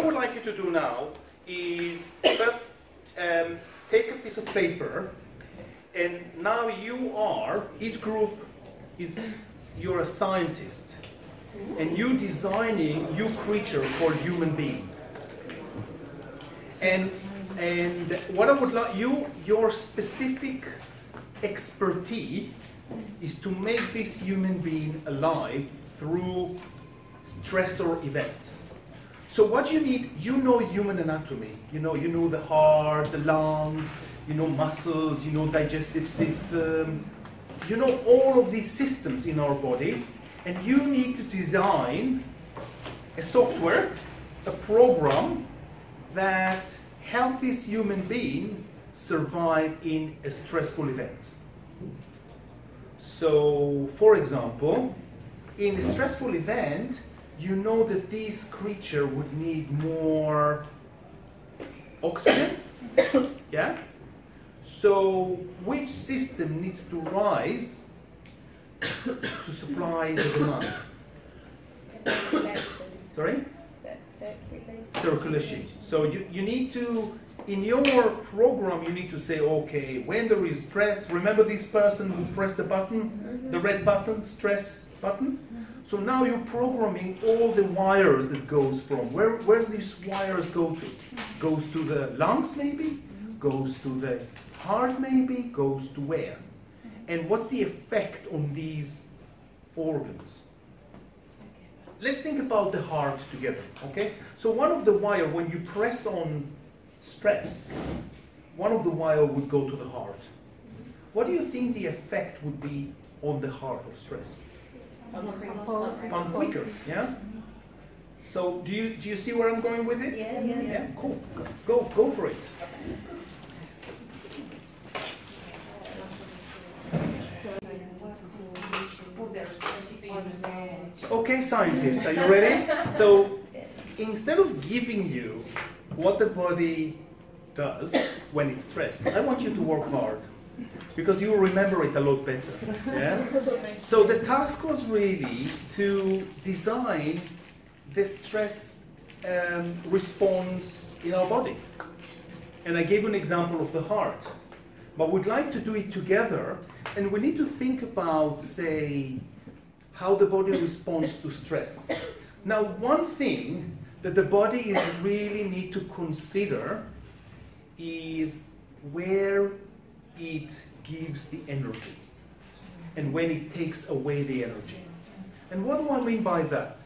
I would like you to do now is first um, take a piece of paper, and now you are, each group is, you're a scientist, and you designing new creature called human being. And, and what I would like you, your specific expertise is to make this human being alive through stressor events. So what you need, you know human anatomy. You know, you know the heart, the lungs, you know muscles, you know digestive system. You know all of these systems in our body, and you need to design a software, a program that help this human being survive in a stressful event. So, for example, in a stressful event, you know that this creature would need more oxygen. yeah? So, which system needs to rise to supply the demand? Sorry? Circulation. So you, you need to, in your program, you need to say, okay, when there is stress, remember this person who pressed the button, the mm-hmm. red button, stress button? So now you're programming all the wires that goes from, where, where's these wires go to? Goes to the lungs maybe? Goes to the heart maybe? Goes to where? And what's the effect on these organs? let's think about the heart together, okay? So one of the wire, when you press on stress, one of the wire would go to the heart. What do you think the effect would be on the heart of stress? On quicker, yeah? So do you do you see where I'm going with it? Yeah, yeah, Yeah, cool. Go go for it. Okay, scientists, are you ready? So instead of giving you what the body does when it's stressed, I want you to work hard because you will remember it a lot better. Yeah? So the task was really to design the stress um, response in our body. And I gave an example of the heart. But we'd like to do it together, and we need to think about, say, how the body responds to stress. Now, one thing that the body is really need to consider is where it gives the energy and when it takes away the energy. And what do I mean by that?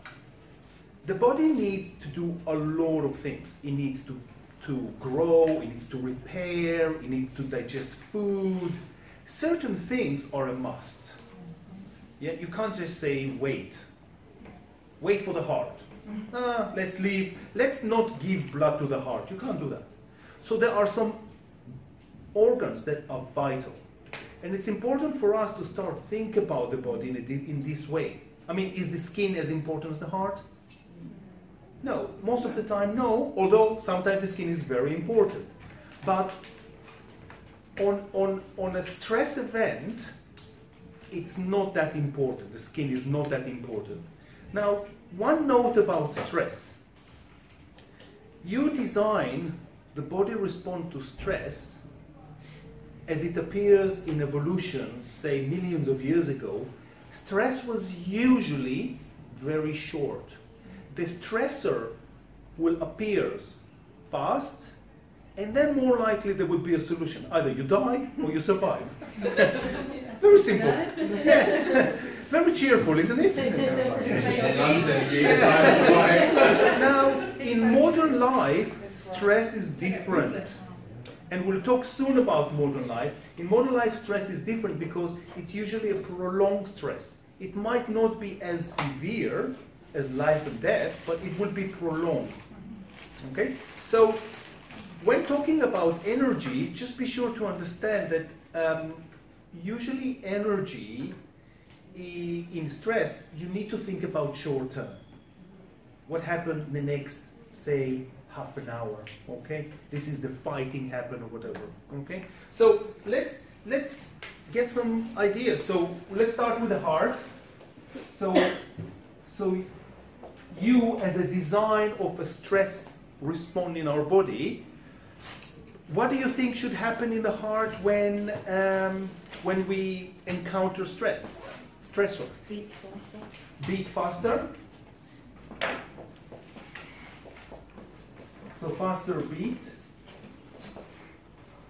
The body needs to do a lot of things. It needs to, to grow, it needs to repair, it needs to digest food. Certain things are a must. Yeah, you can't just say wait. Wait for the heart. Ah, let's leave. Let's not give blood to the heart. You can't do that. So there are some organs that are vital. And it's important for us to start think about the body in, di- in this way. I mean, is the skin as important as the heart? No, most of the time, no, although sometimes the skin is very important. But on, on, on a stress event, it's not that important. The skin is not that important. Now, one note about stress. You design the body respond to stress as it appears in evolution, say millions of years ago. Stress was usually very short. The stressor will appear fast, and then more likely there would be a solution. Either you die or you survive. Very simple. Yes. Very cheerful, isn't it? now, in modern life, stress is different. And we'll talk soon about modern life. In modern life, stress is different because it's usually a prolonged stress. It might not be as severe as life and death, but it will be prolonged. Okay? So, when talking about energy, just be sure to understand that um, usually energy in stress, you need to think about short term. What happened in the next, say, half an hour? Okay, this is the fighting happened or whatever. Okay, so let's let's get some ideas. So let's start with the heart. So so you as a design of a stress respond in our body. What do you think should happen in the heart when, um, when we encounter stress? Stressor. Beats faster. Beat faster. So faster beat.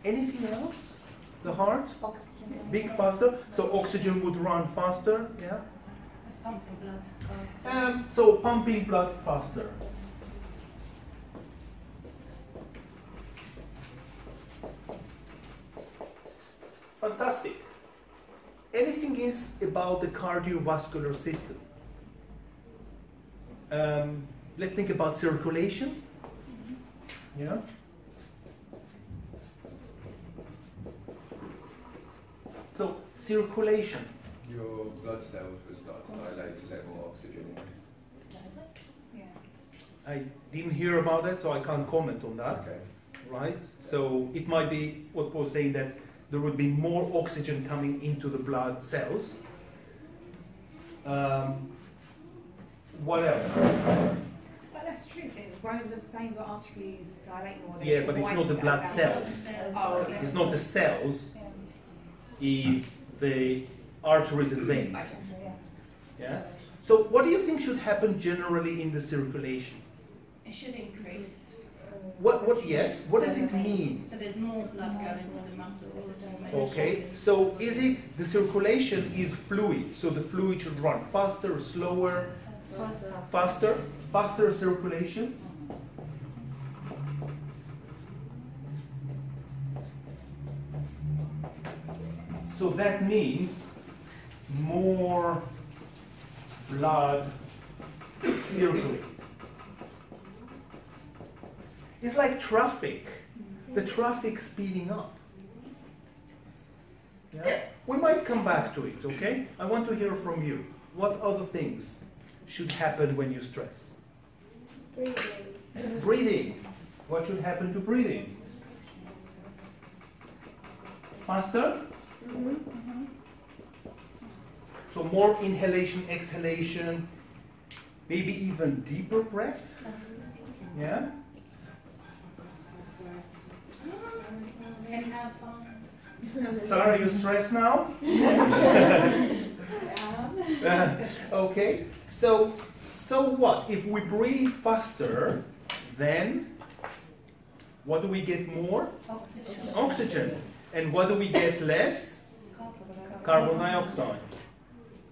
Anything else? The heart? Oxygen. Beat faster. So oxygen would run faster. Yeah. It's pumping blood faster. Um, so pumping blood faster. Fantastic. Anything is about the cardiovascular system? Um, let's think about circulation. Yeah. So circulation. Your blood cells will start to dilate to let more oxygen in. I didn't hear about that, so I can't comment on that. Okay. right? So it might be what Paul's saying that there would be more oxygen coming into the blood cells. Um, what else? But that's true. It's the veins or arteries dilate more. Yeah, but it's not the blood cells. Oh, okay. It's not the cells, is the arteries and veins. Yeah. So what do you think should happen generally in the circulation? It should increase. Uh, what? What? Yes. What does it mean? So there's more blood going to the muscles. Okay, so is it the circulation is fluid, so the fluid should run faster, or slower, faster, faster circulation? So that means more blood circulating. It's like traffic, the traffic speeding up. Yeah? We might come back to it, okay? I want to hear from you. What other things should happen when you stress? Breathing. Breathing. What should happen to breathing? Faster? Mm-hmm. So more inhalation, exhalation, maybe even deeper breath? Yeah? Can you? Stressed now? Okay, so so what? If we breathe faster, then what do we get more? Oxygen. Oxygen. And what do we get less? Carbon dioxide.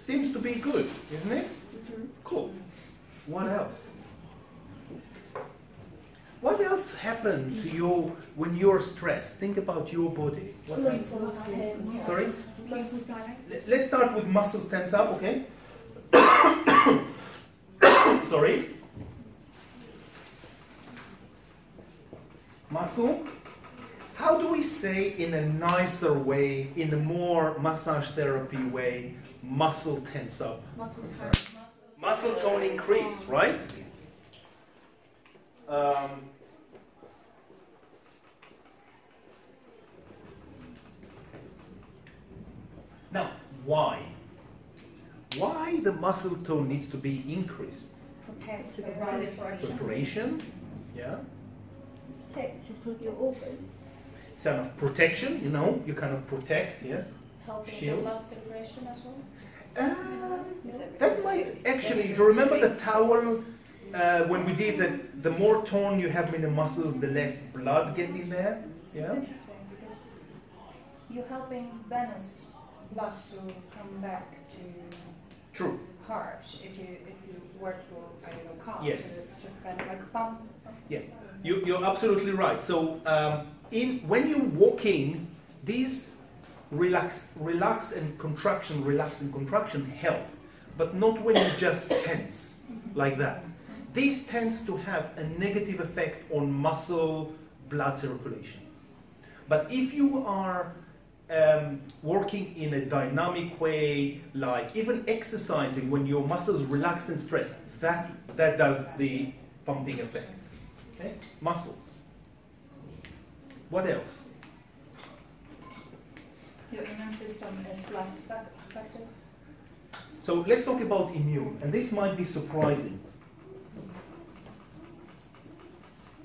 Seems to be good, isn't it? Cool. What else? What else happened to you when you're stressed? Think about your body. What happened? Muscles tense. Sorry? Let- Let's start with muscles tense up, okay? Sorry. Muscle. How do we say in a nicer way, in a more massage therapy way, muscle tense up? Muscle tone. Muscle tone increase, right? Um, now, why? Why the muscle tone needs to be increased? Prepared to For the right. Preparation, yeah. Protect your organs. Kind of protection, you know, you kind of protect, yes. Helping Shield. the blood circulation as well. Um, that might actually, if you remember the towel uh, when we did that, the more tone you have in the muscles, the less blood get in there. Yeah. interesting because you're helping venous blood to come back to True. heart if you if you work your I don't know calves. Yes. So it's just kind of like a pump. You, you're absolutely right. So um, in when you're walking, these relax, relax and contraction, relax and contraction help, but not when you just tense like that. This tends to have a negative effect on muscle blood circulation. But if you are um, working in a dynamic way, like even exercising when your muscles relax and stress, that that does the pumping effect. Okay? Muscles. What else? Your immune system is less effective. So let's talk about immune, and this might be surprising.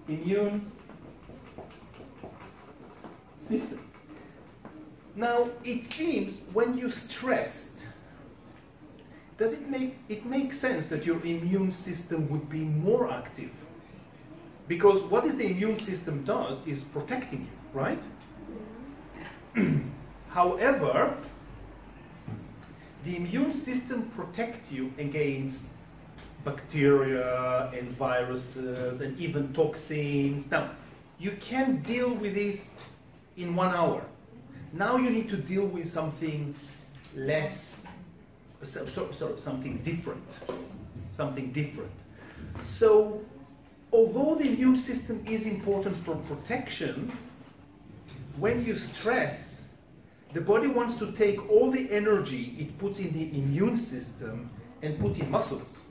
immune system. Now, it seems when you're stressed, does it make it makes sense that your immune system would be more active? Because what is the immune system does is protecting you, right? However, the immune system protects you against bacteria and viruses and even toxins. Now, you can deal with this in one hour. Now you need to deal with something less, so, so, sorry, something different. Something different. So, although the immune system is important for protection, when you stress, the body wants to take all the energy it puts in the immune system and put in muscles,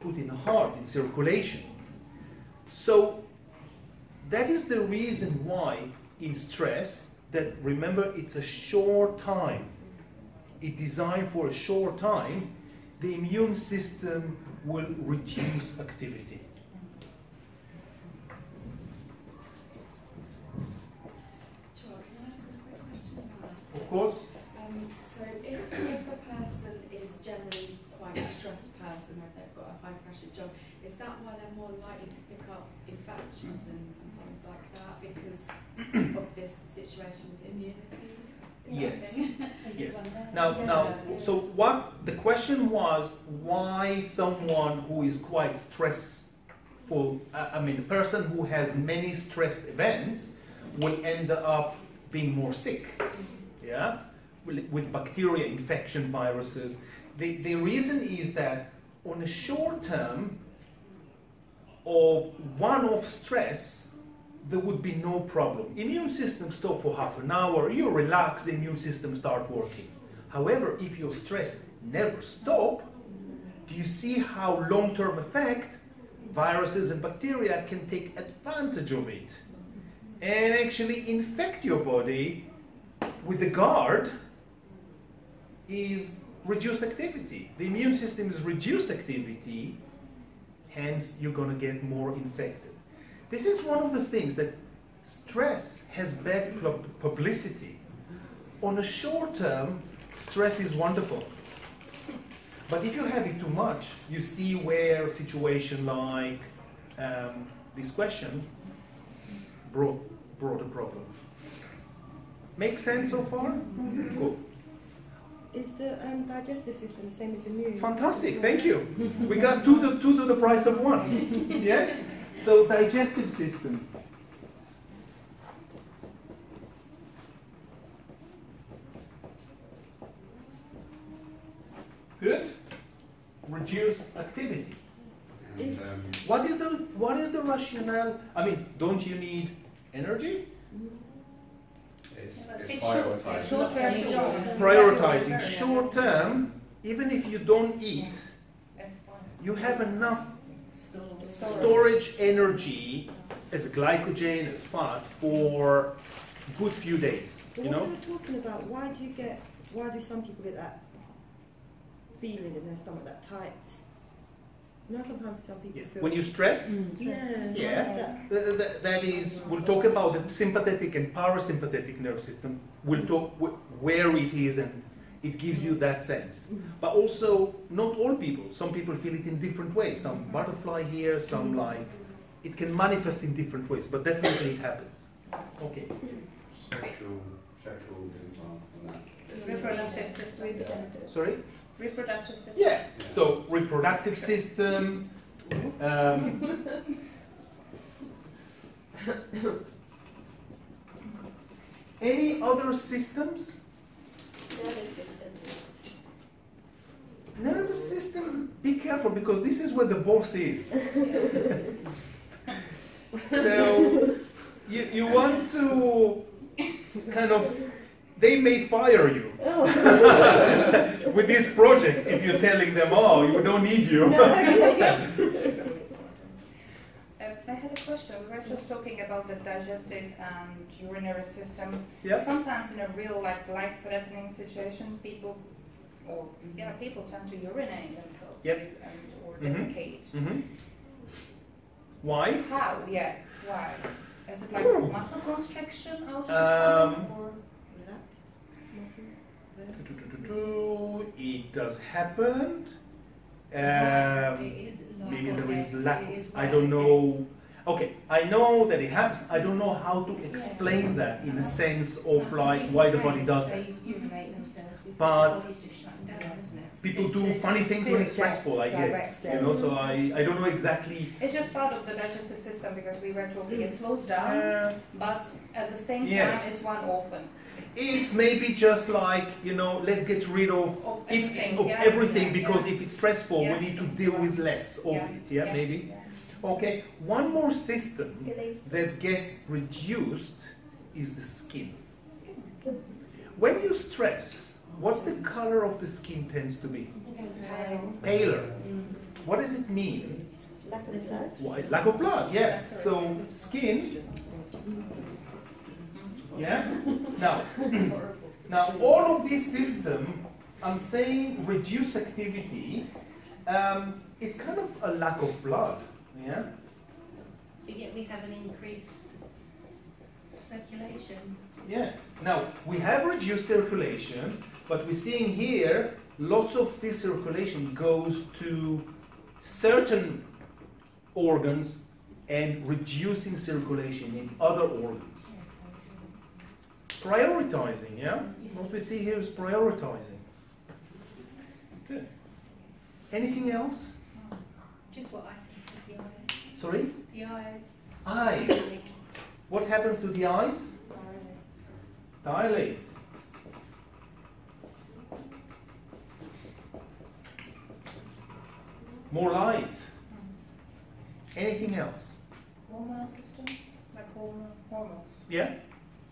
put in the heart, in circulation. So that is the reason why in stress, that remember it's a short time, it's designed for a short time, the immune system will reduce activity. Sure, can I ask a quick question about course, Um, so if, if a person is generally quite a stressed person or they've got a high pressure job, is that why they're more likely to pick up infections and, and things like that because of this situation with immunity? Yes. Yes. Now, now, so what the question was why someone who is quite stressful, uh, I mean, a person who has many stressed events will end up being more sick, yeah, with, bacteria infection, viruses. The, the reason is that on a short term of one-off stress, there would be no problem. Immune system stop for half an hour, you relax, the immune system start working. However, if your stress never stop, do you see how long-term effect viruses and bacteria can take advantage of it and actually infect your body with the guard is reduced activity. The immune system is reduced activity, hence you're going to get more infected. This is one of the things that stress has bad publicity. On a short term, stress is wonderful. But if you have it too much, you see where situation like um, this question brought, brought a problem. Make sense so far? Cool. Is the um, digestive system the same as immune? Fantastic, thank you. We got two to, two to the price of one. Yes? So, digestive system. Good? Reduce activity. And, Is- um, What is the what is the rationale? I mean, don't you need energy? It's, It's it's short- short term. Prioritizing short term, even if you don't eat, you have enough Storage. storage energy as glycogen, as fat for good few days. Well, You what know? we were talking about, why do you get, why do some people get that feeling in their stomach, that tight? You know, sometimes some people Yeah. feel. When you mm, stress, yeah, Yeah. That. th- th- that is, we'll talk about the sympathetic and parasympathetic nerve system. We'll talk wh- where it is and it gives you that sense. Mm. But also, not all people. Some people feel it in different ways. Some mm-hmm. butterfly here, some mm-hmm. like, it can manifest in different ways, but definitely it happens. Okay. Sexual, sexual organs are that. Reproductive system. Sorry? Reproductive system. Yeah. So reproductive system. Um, any other systems? Nervous system. Nervous system. Be careful because this is where the boss is. so you, you want to kind of they may fire you with this project if you're telling them oh we don't need you Uh, I had a question. We were just talking about the digestive and urinary system. yeah Sometimes in a real like life-threatening situation, people or yeah, people tend to urinate themselves Yep. and or Mhm. defecate. hmm Why? How? Yeah. Why? Is it like muscle constriction out of the Um, stomach or? It does happen. Um, maybe there is lack. I don't know. Okay, I know that it happens. I don't know how to explain that in a sense of like why the body does that. They urinate themselves because But- the body's just shutting down, isn't it? People It's- do it's funny things when it's stressful, I guess. direct, You know, so I, I don't know exactly. It's just part of the digestive system because we were talking it slows down, Uh, but at the same time Yes. it's one orphan it's maybe just like you know, let's get rid of of if, everything. of yeah? everything Yeah, because yeah. if it's stressful, Yes. we need to deal with less of Yeah, it. Yeah, yeah, maybe. yeah. Okay, one more system that gets reduced is the skin. When you stress, what's the color of the skin tends to be? Pale. Paler. What does it mean? Lack of blood. Why? Lack of blood, yes. So skin, yeah. Now, now all of this system, I'm saying reduce activity. Um, it's kind of a lack of blood, yeah. But yet we have an increased circulation. Yeah. Now we have reduced circulation, but we're seeing here lots of this circulation goes to certain organs and reducing circulation in other organs. Prioritizing, yeah? What we see here is prioritizing. Good. Anything else? Just what I think of the eyes. Sorry? The eyes. Eyes. What happens to the eyes? Dilate. More light. Anything else? Hormonal systems, like hormone, hormones. Yeah.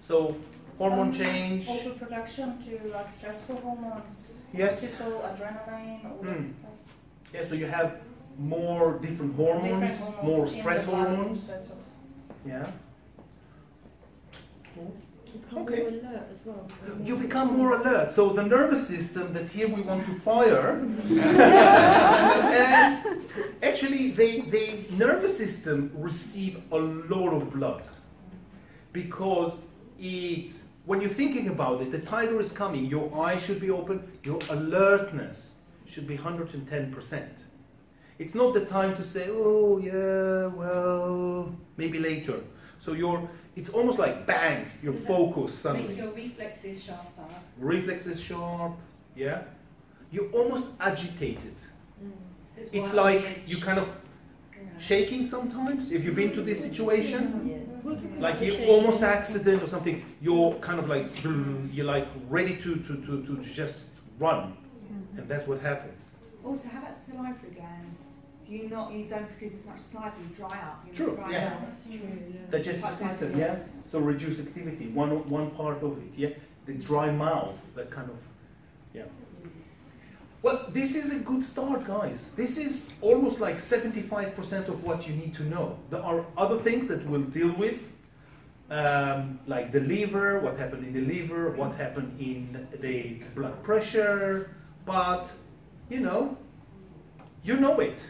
So hormone Um, change. Overproduction to like stressful hormones. Yes. Cortisol, adrenaline, all that Hmm. stuff. Yeah. So you have more different hormones, Different hormones more in stress hormones. Yeah. You become Okay. more alert as well. You become more alert. So the nervous system that here we want to fire, and actually the, the nervous system receive a lot of blood because it when you're thinking about it, the tiger is coming, your eyes should be open, your alertness should be 110%. It's not the time to say, oh yeah, well, maybe later. So you're it's almost like bang, you're Does that focused Make suddenly your reflexes sharper. reflexes sharp, yeah. You're almost agitated. Mm. So It's right on like edge. you kind of Yeah. shaking sometimes. If you've been to this situation, Yeah. We'll talk about like you almost accident or something, you're kind of like you're like ready to to to, to just run, and that's what happened. Also, how about salivary glands? Do you not, you don't produce as much saliva, you dry up, you True, dry yeah. out. True, yeah. Digestive system, yeah. So reduce activity, one one part of it, yeah. The dry mouth, that kind of, yeah. Well, this is a good start, guys. This is almost like 75% of what you need to know. There are other things that we'll deal with, um, like the liver, what happened in the liver, what happened in the blood pressure, but you know, you know it.